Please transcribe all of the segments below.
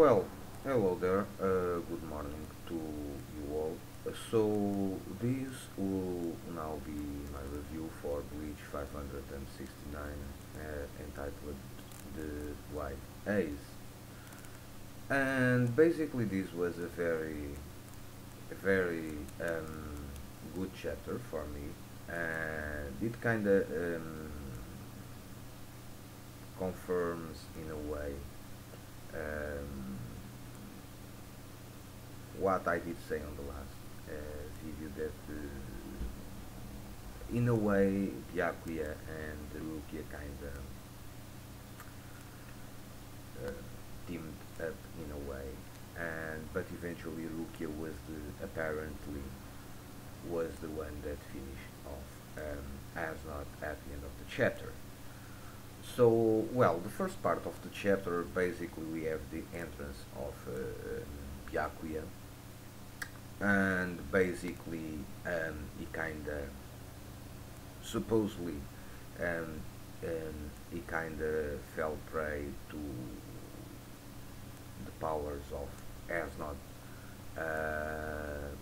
Well, hello there. Uh, good morning to you all. So this will now be my review for Bleach 569, uh, entitled "The White Ace." And basically, this was a very, very um, good chapter for me, and it kind of um, confirms in a way um, what I did say on the last uh, video that uh, in a way Byakuya and Rukia kind of uh, teamed up in a way. And but eventually Rukia was the apparently was the one that finished off um, As Nödt at the end of the chapter so, well, the first part of the chapter, basically we have the entrance of uh, Byakuya, and basically um, he kinda, supposedly, um, um, he kinda fell prey to the powers of As Nödt, uh,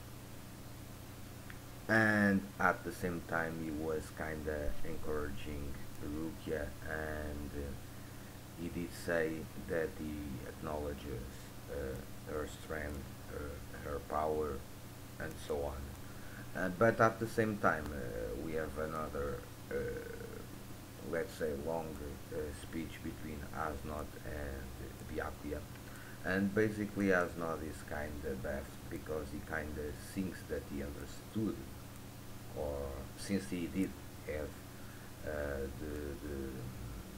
and at the same time he was kinda encouraging Rukia and uh, he did say that he acknowledges uh, her strength, her, her power and so on. Uh, but at the same time uh, we have another, uh, let's say, long uh, speech between As Nödt and Byakuya. And basically As Nödt is kind of daft because he kind of thinks that he understood or since he did have uh, de, de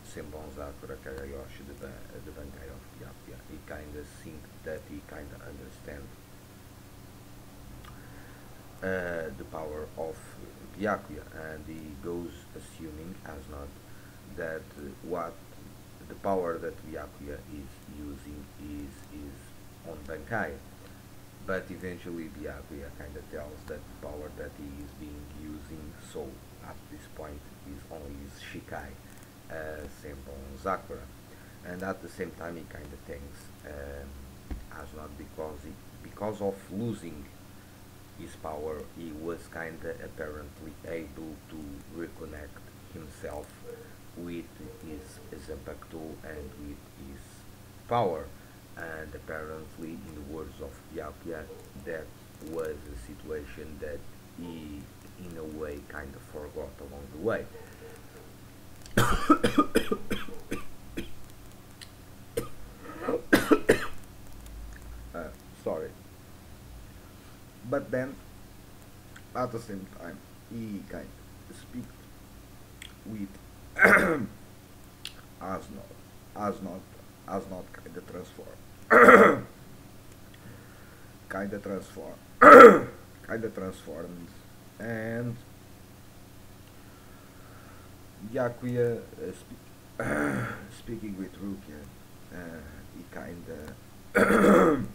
Senbonzakura Kageyoshi, the, the Bankai of Byakuya. He kind of think that he kind of understand uh, the power of Byakuya and he goes assuming As Nödt that uh, what the power that Byakuya is using is is on Bankai but eventually Byakuya kind of tells that the power that he is being using so at this point is only his Shikai uh, Senbon Zakura and at the same time he kind of thinks um, As Nödt because he, because of losing his power he was kind of apparently able to reconnect himself with his Zanpakuto and with his power. And apparently in the words of Byakuya that was a situation that he in a way kind of forgot along the way. Uh, sorry. But then at the same time he kind of speak with As Nödt As Nödt As Nödt kind of transform. Kind of transform. Kind of transformed and Byakuya uh, spe speaking with Rukia uh, he kind of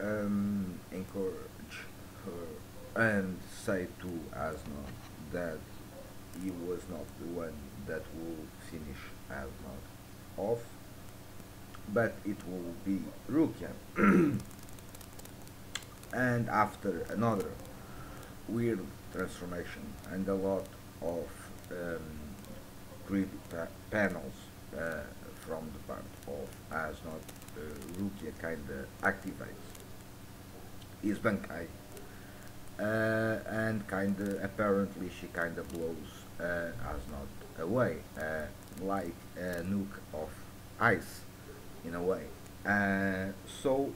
um, encourage her and say to Asno that he was not the one that will finish Asno off but it will be Rukia and after another weird transformation and a lot of um, 3D pa panels uh, from the part of As Nödt, uh, Rukia kinda activates. His Bankai. Uh, and kinda apparently she kinda blows uh, As Nödt away uh, like a nuke of ice in a way. Uh, so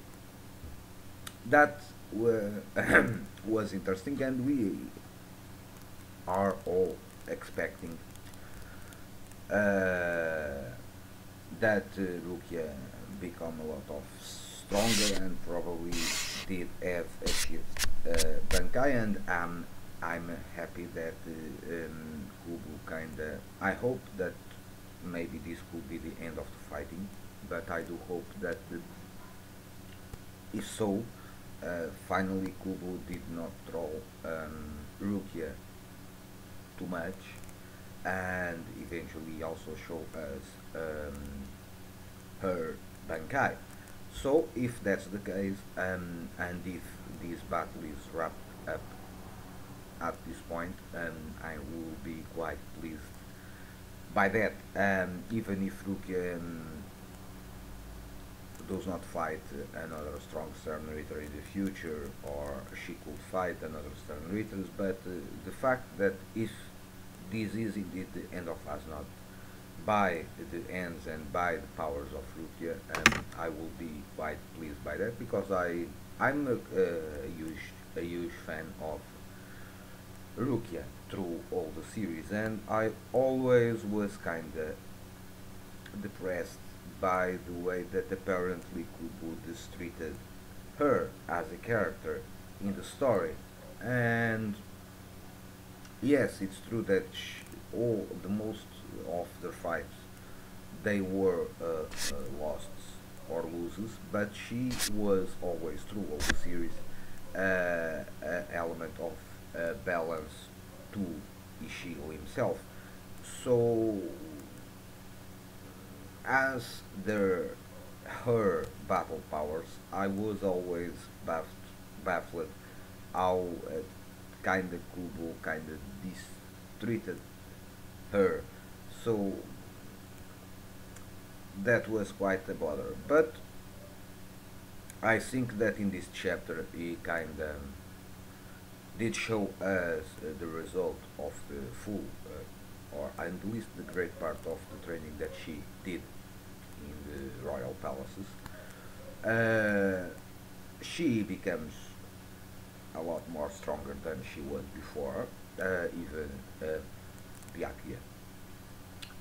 that was interesting and we are all expecting uh, that uh, Rukia become a lot of stronger and probably did have achieved uh, Bankai and I'm, I'm happy that uh, um, Kubo kinda I hope that maybe this could be the end of the fighting but I do hope that uh, if so finally Kubo did not troll um, Rukia too much and eventually also show us um, Bankai. So if that's the case, um, and if this battle is wrapped up at this point, um, I will be quite pleased by that. Um, even if Rukia um, does not fight another strong Stern Ritter in the future, or she could fight another Stern Ritters, but uh, the fact that if this is indeed the end of As Nödt, by the ends and by the powers of Rukia, um, I will be quite pleased by that because I I'm a, a huge a huge fan of Rukia through all the series, and I always was kinda depressed by the way that apparently Kubo treated her as a character in the story, and yes, it's true that all the most of the fights they were uh, uh, lost or loses, but she was always through all the series uh, element of uh, balance to Ichigo himself. So as their her battle powers, I was always baffled, how uh, kind of Kubo kind of mistreated her. So that was quite a bother. But I think that in this chapter he kind of did show us uh, the result of the full, uh, or at least the great part of the training that she did in the royal palaces. Uh, she becomes a lot more stronger than she was before. Uh, even uh, Byakuya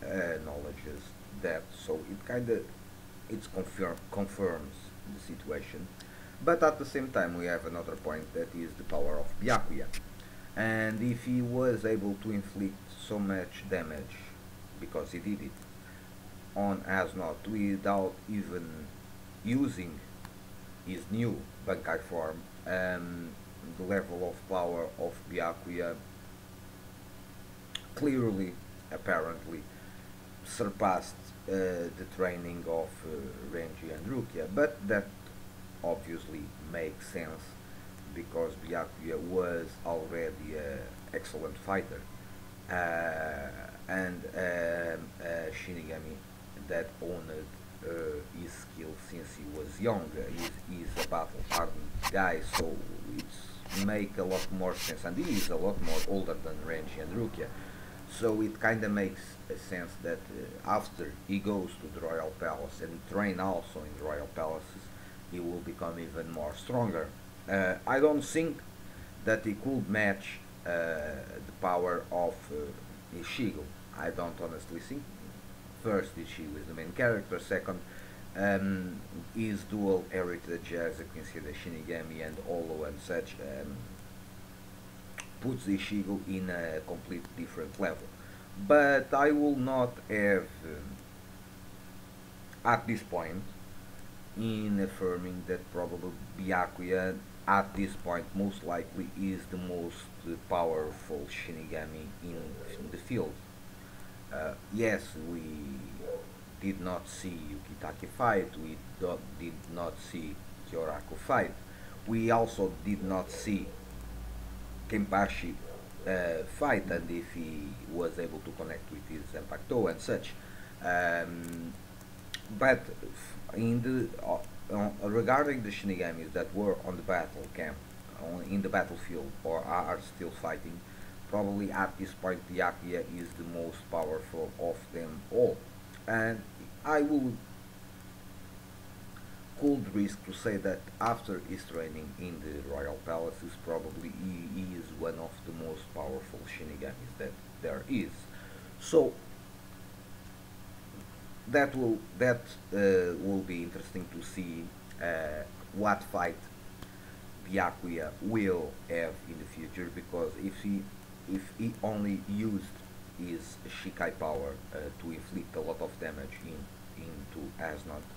acknowledges that, so it kind of it confirm confirms the situation. But at the same time, we have another point that is the power of Byakuya. And if he was able to inflict so much damage, because he did it, on As Nödt without even using his new Bankai form, um, the level of power of Byakuya clearly, apparently, surpassed uh, the training of uh, Renji and Rukia. But that obviously makes sense because Byakuya was already an excellent fighter. Uh, and um, uh, Shinigami that owned uh, his skill since he was young. He's, he's a battle hardened guy, so it's make a lot more sense. And he is a lot more older than Renji and Rukia. So it kind of makes sense that uh, after he goes to the Royal Palace and train also in the Royal Palaces, he will become even more stronger. Uh, I don't think that he could match uh, the power of uh, Ichigo. I don't honestly think. First, Ichigo is the main character. Second, um, his dual heritage as a considered Shinigami and Hollow and such um, puts Ichigo in a complete different level. But I will not have, um, at this point, in affirming that probably Byakuya at this point most likely is the most uh, powerful Shinigami in, the field. Uh, yes, we did not see Ukitake fight, we do, did not see Kyoraku fight, we also did not see Kenpachi uh, fight and if he was able to connect with his Zanpakuto and such. Um, but in the uh, uh, regarding the Shinigamis that were on the battle camp, on, in the battlefield, or are still fighting, probably at this point Byakuya is the most powerful of them all. And I will could risk to say that after his training in the royal palaces, probably he, he is one of the most powerful Shinigamis that there is. So that will that uh, will be interesting to see uh, what fight Byakuya will have in the future because if he if he only used his Shikai power uh, to inflict a lot of damage in into As Nödt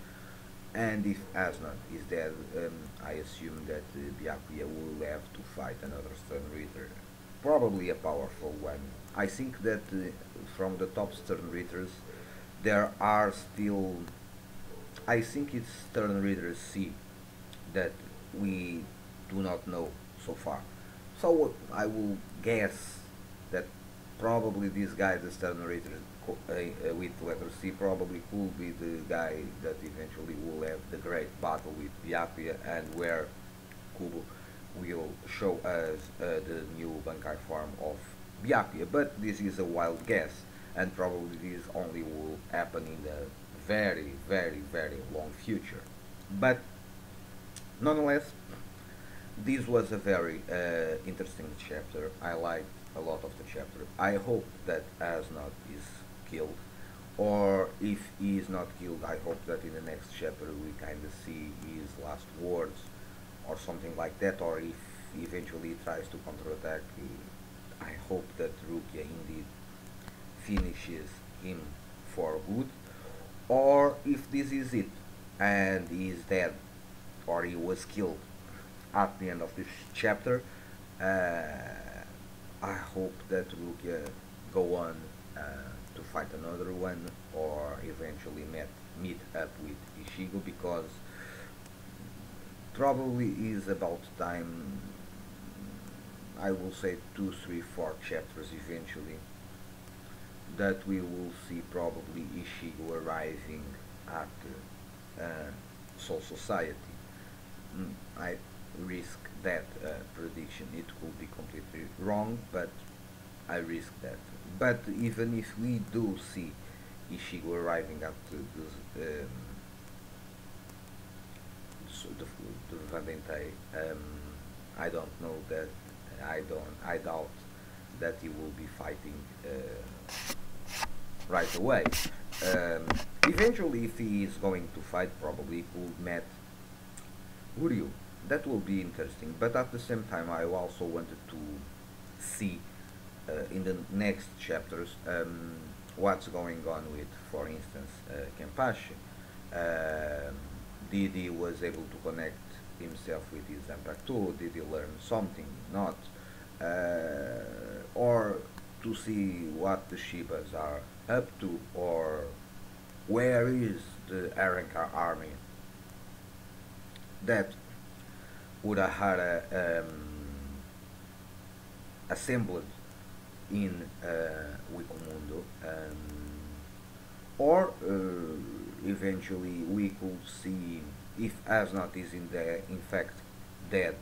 and if As Nödt is dead um, I assume that uh, Byakuya will have to fight another Stern Ritter probably a powerful one. I think that uh, from the top Stern Ritters there are still I think it's Stern Ritter C that we do not know so far. So I will guess that probably this guy, the Stern Ritter uh, uh, with letter C, probably could be the guy that eventually will have the great battle with Byakuya and where Kubo will show us uh, the new Bankai form of Byakuya. But this is a wild guess and probably this only will happen in the very, very, very long future. But nonetheless, this was a very uh, interesting chapter. I liked a lot of the chapter. I hope that As Nödt is killed, or if he is not killed, I hope that in the next chapter we kind of see his last words, or something like that, or if eventually he tries to counterattack, I hope that Rukia indeed finishes him for good, or if this is it, and he is dead, or he was killed at the end of this chapter, uh, I hope that Rukia go on uh, to fight another one or eventually met, meet up with Ichigo because probably is about time I will say two, three, four chapters eventually that we will see probably Ichigo arriving at uh, Soul Society. Mm, I risk that uh, prediction. It could be completely wrong, but I risk that. But even if we do see Ichigo arriving at the, um, the, the Vandenreich, um, I don't know that. I don't. I doubt that he will be fighting uh, right away. Um, eventually, if he is going to fight, probably could meet Uryu that will be interesting but at the same time I also wanted to see uh, in the next chapters um, what's going on with for instance uh, Kenpachi. Um, did he was able to connect himself with his Zanpakuto. Did he learn something not uh, or to see what the Shibas are up to or where is the Arrancar army that Urahara um, assembled in uh, um, or uh, eventually we could see if As Nödt is in, the, in fact dead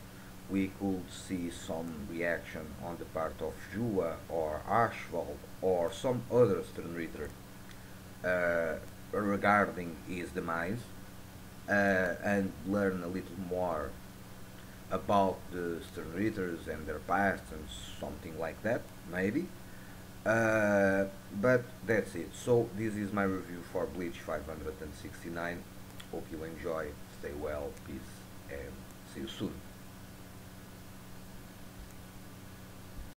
we could see some reaction on the part of Jua or Archibald or some other Stern Ritter uh, regarding his demise uh, and learn a little more about the Stern Ritters and their past and something like that, maybe. Uh, but that's it. So this is my review for Bleach 569. Hope you enjoy. Stay well. Peace and see you soon.